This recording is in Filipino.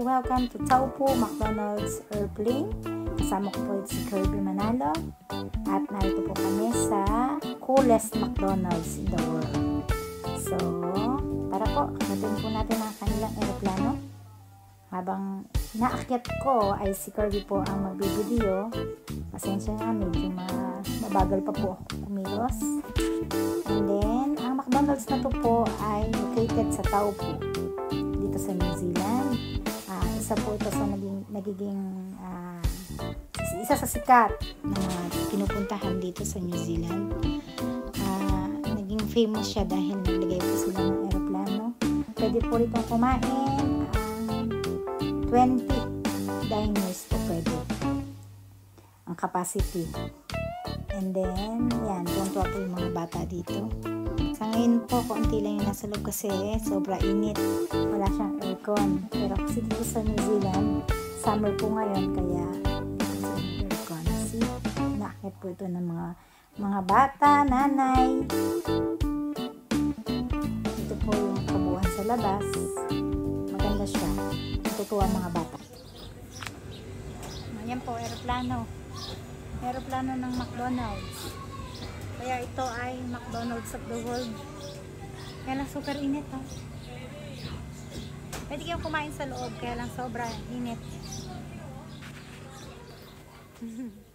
welcome to Taupo McDonald's Airplane. Kasama ko po si Kirby Manalo. At narito po kami sa coolest McDonald's in the world. So, tara po, natin po natin ang kanilang aeroplano. Habang naakyat ko ay si Kirby po ang magbibideo. Pasensya na, medyo ma mabagal pa po ako kumilos. And then, ang McDonald's na to po ay located sa Taupo, nagiging ah, isa sa sikat na mga pinupuntahan dito sa New Zealand. Ah, naging famous siya dahil naglagay po sila ng aeroplano. Pwede po rito kumain ang 20 diners po pwede ang capacity. And then, yan, tuntua po yung mga bata dito. Sa ngayon po, konti lang yung nasa loob kasi sobra init. Wala siyang aircon. Pero kasi dito sa New Zealand, summer po ngayon, kaya sa aircon. See, nakakit po ito ng mga mga bata, nanay. Ito po yung kabuuan sa labas. Maganda siya. Natutuwa ang mga bata. Ayan po, aeroplano. Aeroplano ng McDonald's. Kaya ito ay McDonald's of the world. Kaya lang super init, oh. Pwede kayong kumain sa loob, kaya lang sobra init.